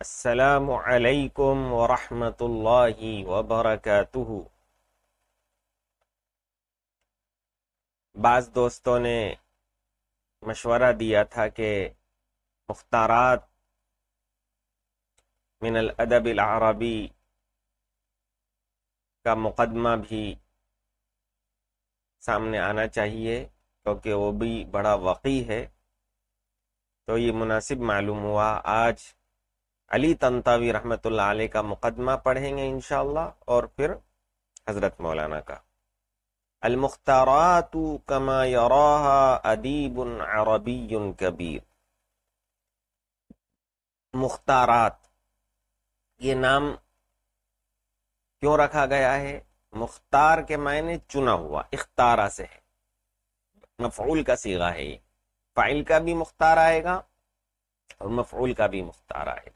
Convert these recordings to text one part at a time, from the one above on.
السلام علیکم ورحمۃ اللہ وبرکاتہ بعض دوستوں نے مشورہ دیا تھا کہ مختارات من الادب العربی کا مقدمہ بھی سامنے آنا چاہیے، کیونکہ وہ بھی بڑا وقی ہے۔ تو یہ مناسب معلوم ہوا، آج علی تنتاوی رحمۃ اللہ علیہ کا مقدمہ پڑھیں گے انشاءاللہ، اور پھر حضرت مولانا کا۔ المختارات کما یراها ادیب عربی کبیر۔ مختارات، یہ نام کیوں رکھا گیا ہے؟ مختار کے معنی چنا ہوا، اختارہ سے ہے۔ مفعول کا سیغہ ہے یہ۔ فائل کا بھی مختار آئے گا اور مفعول کا بھی مختار آئے گا۔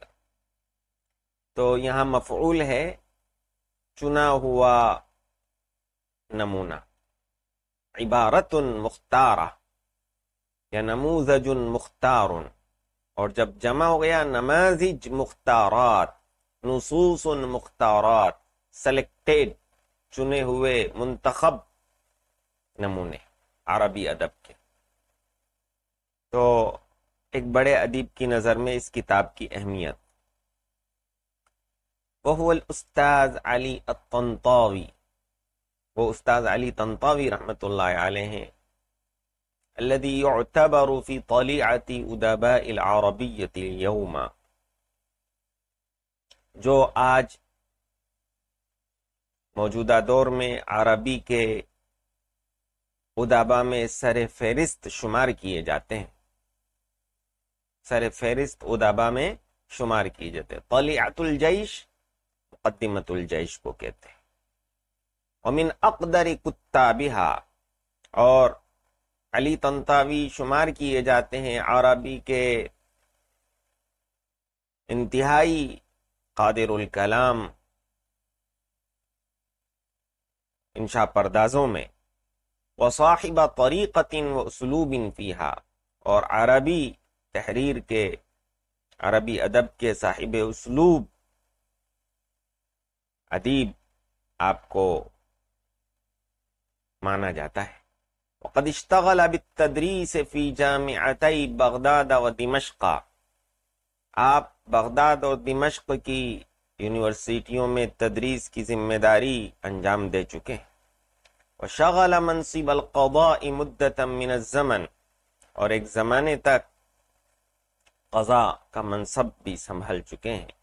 تو یہاں مفعول ہے چنا ہوا نمونہ۔ عبارت مختارہ۔ یا نموزج مختار۔ اور جب جمع ہو گیا نمازج مختارات، نصوص مختارات سلیکٹیڈ چنے ہوئے منتخب نمونے، عربی ادب کے۔ تو ایک بڑے ادیب کی نظر میں اس کتاب کی اہمیت۔ وہ الاستاذ علی الطنطاوی وہ استاذ علی تنطاوی رحمۃ اللہ علیہ ہیں، الذي يعتبر في طليعة أدباء العربية اليوم. جو آج موجودہ دور میں عربی کے ادابا میں سر فہرست شمار کیے جاتے ہیں۔ سر فہرست ادابا میں شمار کیے جاتے ہیں۔ طلیعت الجیش مقدمت الجیش کو کہتے ہیں۔ ومن اقدر کتابہا، اور علی تنتاوی شمار کیے جاتے ہیں عربی کے انتہائی قادر الکلام انشا پردازوں میں۔ وصاحب طریقت و اسلوب فیہا، اور عربی تحریر کے، عربی ادب کے صاحب اسلوب ادیب آپ کو مانا جاتا ہے۔ وقد اشتغل بالتدریس فی جامعتی بغداد و دمشق۔ آپ بغداد اور دمشق کی یونیورسٹیوں میں تدریس کی ذمہ داری انجام دے چکے ہیں۔ وشغل منصب القضاء مدتا من الزمن۔ اور ایک زمانے تک قضاء کا منصب بھی سنبھل چکے ہیں۔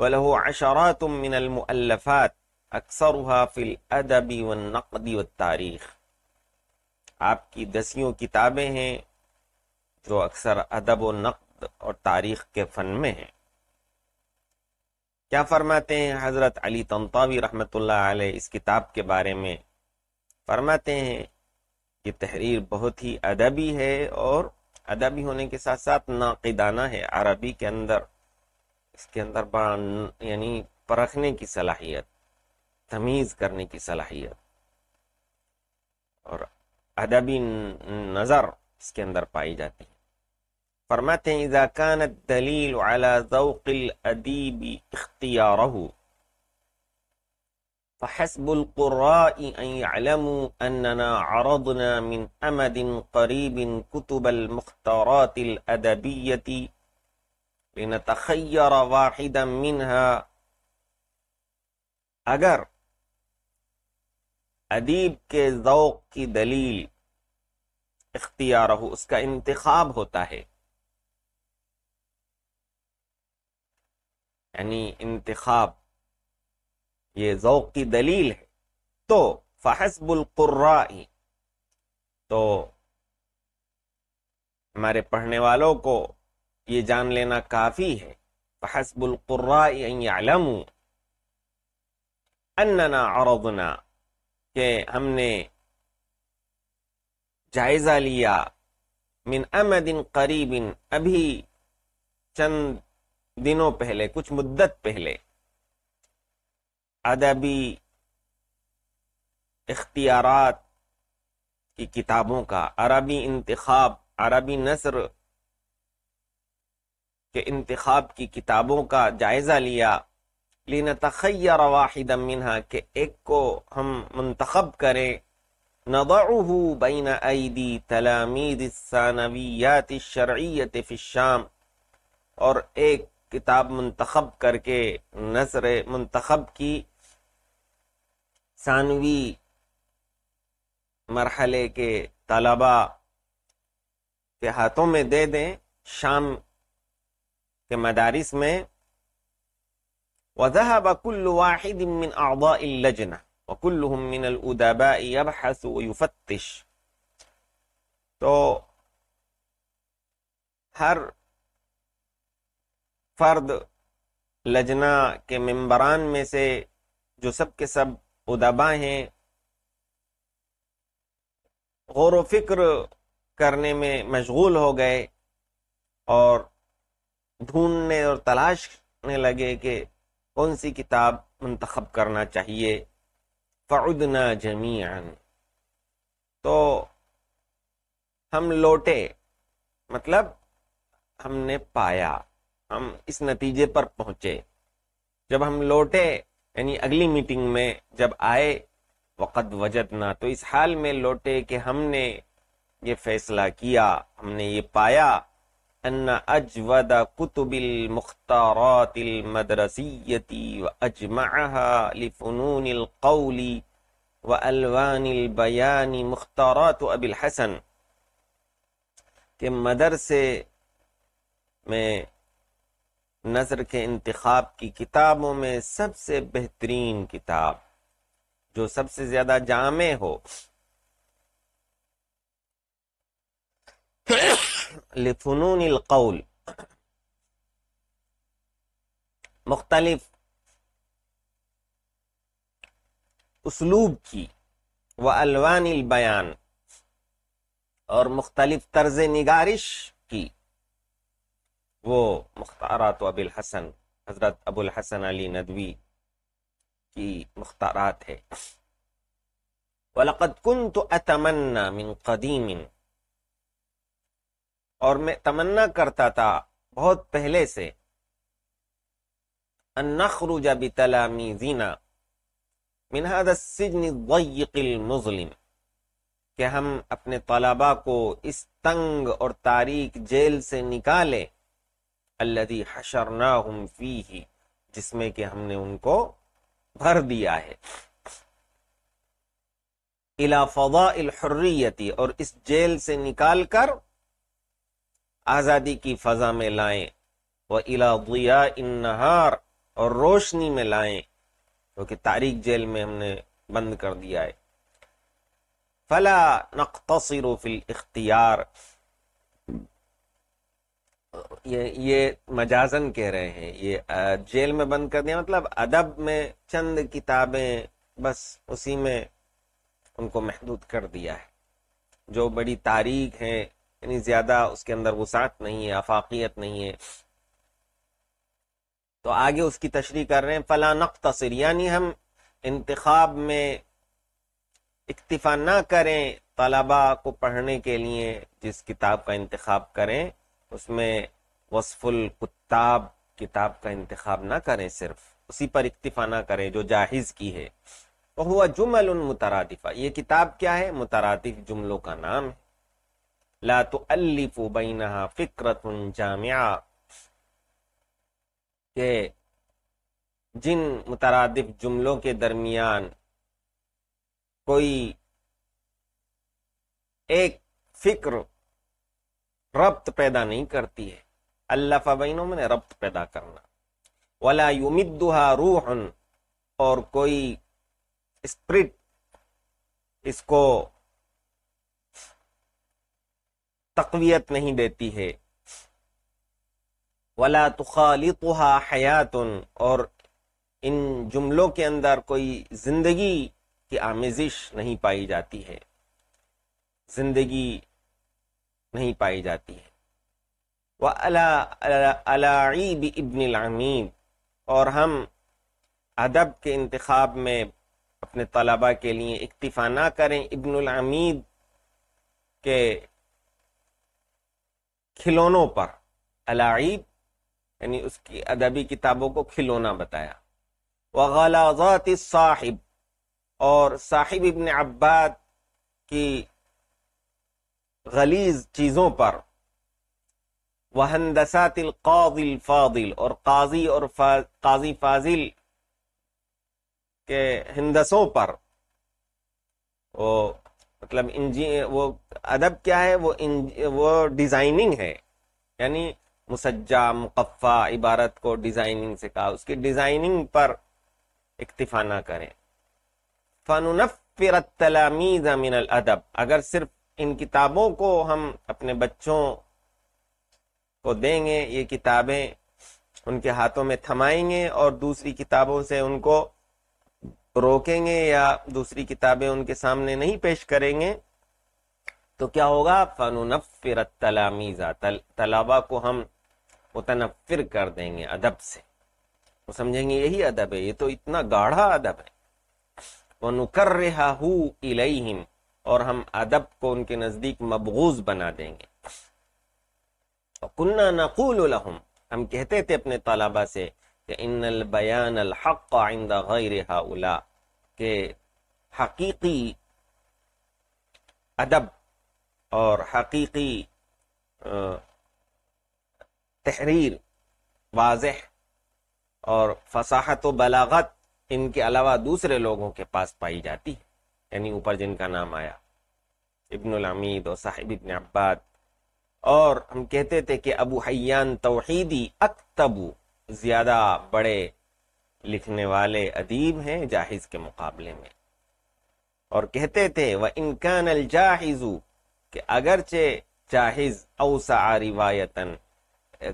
وَلَهُ عَشَرَاتٌ مِّنَ الْمُؤَلَّفَاتِ أَكْثَرُهَا فِي الْأَدَبِ وَالنَّقْدِ وَالتَّارِيخ آپ کی دسیوں کتابیں ہیں جو اکثر ادب و نقد اور تاریخ کے فن میں ہیں۔ کیا فرماتے ہیں حضرت علی تنطاوی رحمۃ اللہ علیہ اس کتاب کے بارے میں؟ فرماتے ہیں کہ تحریر بہت ہی ادبی ہے اور ادبی ہونے کے ساتھ ساتھ ناقدانہ ہے۔ عربی کے اندر اس کے اندر یعنی پرکھنے کی صلاحیت تمیز کرنے کی صلاحیت اور ادبی نظر اس کے اندر پائی جاتی ہے فرماتے ہیں اذا كانت دلیل على ذوق الادیب اختیاره فحسب القراء ان يعلموا اننا عرضنا من امد قريب كتب المختارات الادبيه لنتخیر واحدا منها. اگر ادیب کے ذوق کی دلیل اختیار ہو اس کا انتخاب ہوتا ہے یعنی انتخاب، یہ ذوق کی دلیل ہے، تو فحسب القرائی تو ہمارے پڑھنے والوں کو یہ جان لینا کافی ہے۔ فحسب القرائی ان يعلموا اننا عرضنا کہ ہم نے جائزہ لیا من امد قریب ابھی چند دنوں پہلے، کچھ مدت پہلے۔ ادبی اختیارات کی کتابوں کا عربی انتخاب، عربی نثر کہ انتخاب کی کتابوں کا جائزہ لیا۔ لنتخیر واحدا منها کہ ایک کو ہم منتخب کریں۔ نضعه بین ایدی تلامید الثانویات الشرعیت فی الشام، اور ایک کتاب منتخب کر کے نظر منتخب کی۔ ثانوی مرحلے کے طلبا کے ہاتھوں میں دے دیں۔ شام کے مدارس میں وذهب كل واحد من اعضاء اللجنه وكلهم من الادباء يبحث ويفتش تو ہر فرد لجنا کے ممبران میں سے جو سب کے سب ادبا ہیں، غور و فکر کرنے میں مشغول ہو گئے اور ڈھونڈنے اور تلاشنے لگے کہ کون سی کتاب منتخب کرنا چاہیے۔ فعدنا جمیعا تو ہم لوٹے۔ مطلب ہم نے پایا۔ ہم اس نتیجے پر پہنچے۔ جب ہم لوٹے یعنی اگلی میٹنگ میں جب آئے وقت وجدنا۔ تو اس حال میں لوٹے کہ ہم نے یہ فیصلہ کیا، ہم نے یہ پایا۔ ان اجود کتب المختارات المدرسیتی و اجمعها لفنون القول و الوان البیان مختارات ابی الحسن، کہ مدرسے میں نظر کے انتخاب کی کتابوں میں سب سے بہترین کتاب، جو سب سے زیادہ جامع ہو۔ لفنون القول. مختلف. اسلوب کی و الوان البیان اور مختلف طرز نگارش کی وہ مختارات ابو الحسن حضرت أبو الحسن علی ندوی کی مختارات ہے. وَلَقَدْ كُنْتُ أَتَمَنَّا مِنْ قَدِيمٍ. اور میں تمنا کرتا تھا بہت پہلے سے۔ ان نخرج بتلاميذنا من هذا السجن الضيق المظلم۔ کہ ہم اپنے طلباء کو اس تنگ اور تاریک جیل سے نکالے الذي حشرناهم فيه جس میں کہ ہم نے ان کو بھر دیا ہے۔ الى فضاء الحریتی اور اس جیل سے نکال کر آزادی کی فضا میں لائیں۔ وہ الا ضیاء اور روشنی میں لائیں کیونکہ تاریخ جیل میں ہم نے بند کر دیا ہے۔ فلا نقتصر فی الاختیار یہ یہ مجازن کہہ رہے ہیں۔ یہ جیل میں بند کر دیا۔ مطلب ادب میں چند کتابیں بس اسی میں ان کو محدود کر دیا ہے۔ جو بڑی تاریخ ہیں یعنی زیادہ اس کے اندر وسعت نہیں ہے، افاقیت نہیں ہے۔ تو آگے اس کی تشریح کر رہے ہیں، فلا نقتصر یعنی ہم انتخاب میں اکتفا نہ کریں طلبا کو پڑھنے کے لیے جس کتاب کا انتخاب کریں، اس میں وصف الکتاب کتاب کا انتخاب نہ کریں صرف، اسی پر اکتفا نہ کریں جو جاہز کی ہے۔ وہ ہوا جمل مترادفہ، یہ کتاب کیا ہے؟ مترادف جملوں کا نام ہے۔ لا تؤلف بینہا فکرت جامعہ کہ جن مترادف جملوں کے درمیان کوئی ایک فکر ربط پیدا نہیں کرتی ہے اللہ فبینوں میں ربط پیدا کرنا۔ ولا یمدها روح اور کوئی اسپرٹ اس کو تقویت نہیں دیتی ہے۔ ولا تخالطها حیات اور ان جملوں کے اندر کوئی زندگی کی آمیزش نہیں پائی جاتی ہے۔ زندگی نہیں پائی جاتی ہے۔ وہ علاعیب ابن العمید اور ہم ادب کے انتخاب میں اپنے طلباء کے لیے اکتفا نہ کریں ابن العمید کے کھلونوں پر، الاعیب یعنی اس کی ادبی کتابوں کو کھلونا بتایا۔ وغلازات صاحب اور صاحب ابن عباد کی غلیظ چیزوں پر۔ وہندسات القاضی الفاضل، اور قاضی اور قاضی فاضل کے ہندسوں پر۔ وہ مطلب انجی وہ ادب کیا ہے؟ وہ وہ ڈیزائننگ ہے۔ یعنی مسجہ، مقفع، عبارت کو ڈیزائننگ سے کہا۔ اس کی ڈیزائننگ پر اکتفا نہ کریں۔ فنفر التلامیز من الادب اگر صرف ان کتابوں کو ہم اپنے بچوں کو دیں گے، یہ کتابیں ان کے ہاتھوں میں تھمائیں گے اور دوسری کتابوں سے ان کو روکیں گے یا دوسری کتابیں ان کے سامنے نہیں پیش کریں گے، تو کیا ہوگا؟ فنفر تلامیزہ طلبا کو ہم متنفر کر دیں گے ادب سے۔ وہ سمجھیں گے یہی ادب ہے، یہ تو اتنا گاڑھا ادب ہے۔ وہ نکر رہا اور ہم ادب کو ان کے نزدیک مبغوز بنا دیں گے۔ کنہ نقول لهم، ہم کہتے تھے اپنے طلبا سے کہ ان البیان الحق عند غیر هؤلاء کہ حقیقی ادب اور حقیقی تحریر واضح اور فصاحت و بلاغت ان کے علاوہ دوسرے لوگوں کے پاس پائی جاتی ہے یعنی اوپر جن کا نام آیا، ابن العمید اور صاحب ابن عباد، اور ہم کہتے تھے کہ ابو حیان توحیدی اکتبو زیادہ بڑے لکھنے والے ادیب ہیں جاہز کے مقابلے میں۔ اور کہتے تھے وہ انکان الجاہز کہ اگرچہ جاہز اوسع روایتن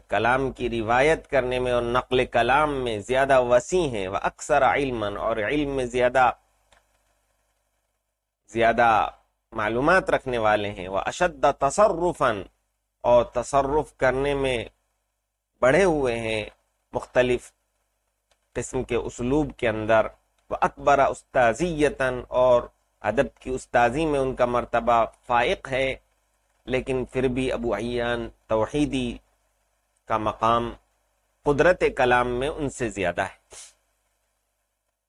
کلام کی روایت کرنے میں اور نقل کلام میں زیادہ وسیع ہیں وہ اکثر علم اور علم میں زیادہ زیادہ معلومات رکھنے والے ہیں وہ اشد تصرفن اور تصرف کرنے میں بڑھے ہوئے ہیں مختلف قسم کے اسلوب کے اندر وہ اکبر استاذیتاً اور ادب کی استاذی میں ان کا مرتبہ فائق ہے، لیکن پھر بھی ابو عیان توحیدی کا مقام قدرت کلام میں ان سے زیادہ ہے۔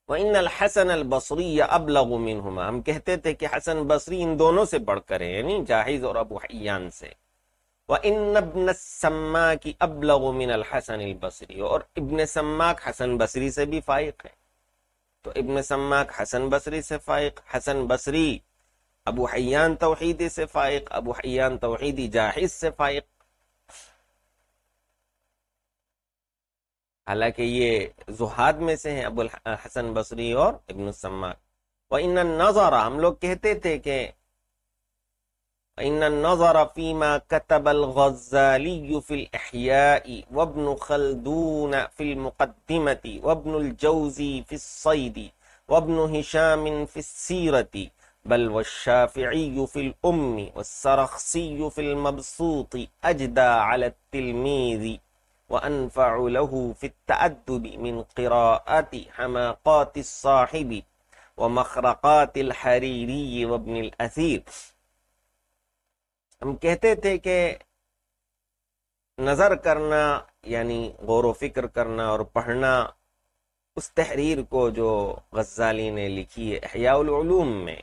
وَإِنَّ الْحَسَنَ الْبَصْرِيَ أَبْلَغُ مِنْهُمَا۔ ہم کہتے تھے کہ حسن بصری ان دونوں سے بڑھ کر ہے یعنی جاہز اور ابو حیان سے۔ وَإِنَّ ابْنَ السَّمَّاكِ أَبْلَغُ مِنَ الْحَسَنِ الْبَصْرِ۔ اور ابن سماک حسن بصری سے بھی فائق ہے تو ابن سماک حسن بصری سے فائق، حسن بصری ابو حیان توحیدی سے فائق، ابو حیان توحیدی جاہز سے فائق۔ حالانکہ یہ زہاد میں سے ہیں ابو الحسن بصری اور ابن السماک۔ وَإِنَّ النَّظَرَ، ہم لوگ کہتے تھے کہ وَإِنَّ النَّظَرَ فِي مَا كَتَبَ الْغَزَّالِيُّ فِي الْإِحْيَاءِ وَابْنُ خَلْدُونَ فِي الْمُقَدِّمَةِ وَابْنُ الْجَوْزِي فِي الصَّيْدِ وَابْنُ هِشَامٍ فِي السِّيرَةِ بل والشافعي في الأم والسرخسي في المبسوط أجدى على التلميذ وأنفع له في التأدب من قراءة حماقات الصاحب ومخرقات الحريري وابن الأثير. ہم کہتے تھے کہ نظر کرنا یعنی غور و فکر کرنا اور پڑھنا اس تحریر کو جو غزالی نے لکھی ہے احیاء العلوم میں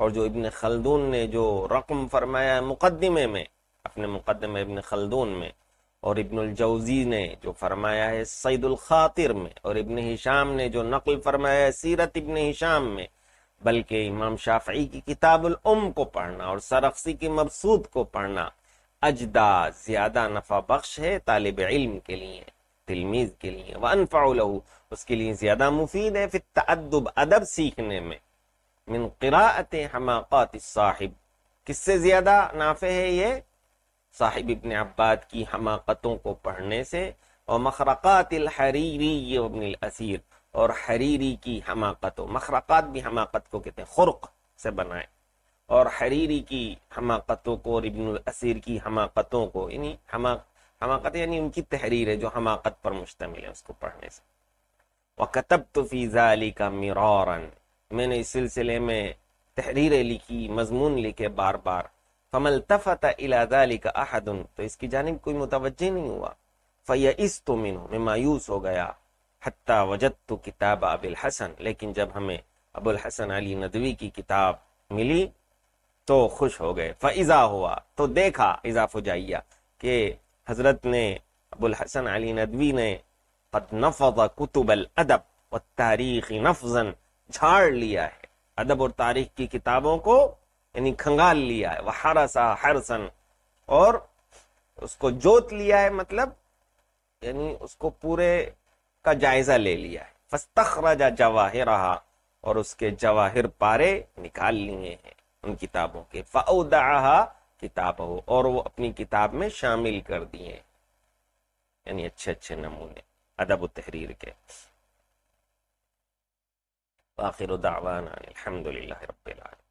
اور جو ابن خلدون نے جو رقم فرمایا ہے مقدمے میں، اپنے مقدمے ابن خلدون میں، اور ابن الجوزی نے جو فرمایا ہے سعید الخاطر میں، اور ابن ہشام نے جو نقل فرمایا ہے سیرت ابن ہشام میں بلکہ امام شافعی کی کتاب الام کو پڑھنا اور سرخسی کی مبسود کو پڑھنا اجدا زیادہ نفع بخش ہے طالب علم کے لیے تلمیز کے لیے، وانفع له، اس کے لیے زیادہ مفید ہے پھر تعدب ادب سیکھنے میں۔ من قراءت حماقات الصاحب، کس سے زیادہ نافع ہے یہ؟ صاحب ابن عباد کی حماقتوں کو پڑھنے سے۔ اور مخرقات الحریری ابن الاسیر اور حریری کی حماقتوں مخرقات بھی حماقت کو کہتے ہیں خرق سے بنائے۔ اور حریری کی حماقتوں کو اور ابن الاسیر کی حماقتوں کو یعنی حماقت یعنی ان کی تحریر ہے جو حماقت پر مشتمل ہے اس کو پڑھنے سے۔ وَكَتَبْتُ فِي ذَلِكَ مِرَارًا۔ میں نے اس سلسلے میں تحریریں لکھی، مضمون لکھے بار بار۔ فمل تفت الادالی کا احد تو اس کی جانب کوئی متوجہ نہیں ہوا۔ فیس تو منو میں مایوس ہو گیا۔ حتیٰ وجد تو کتاب اب الحسن، لیکن جب ہمیں ابو الحسن علی ندوی کی کتاب ملی تو خوش ہو گئے۔ فضا ہوا، تو دیکھا اضاف جائیہ کہ حضرت نے ابو الحسن علی ندوی نے قد نفض کتب الادب والتاریخ نفضا، جھاڑ لیا ہے۔ ادب اور تاریخ کی کتابوں کو یعنی کھنگال لیا ہے۔ وحرسا حرسن اور اس کو جوت لیا ہے مطلب یعنی اس کو پورے کا جائزہ لے لیا ہے۔ فستخرج جواہرہا اور اس کے جواہر پارے نکال لیے ہیں ان کتابوں کے۔ فاودعہا کتاب ہو اور وہ اپنی کتاب میں شامل کر دیے یعنی اچھے اچھے نمونے، ادب و تحریر کے۔ آخر دعوانا الحمدللہ رب العالمين۔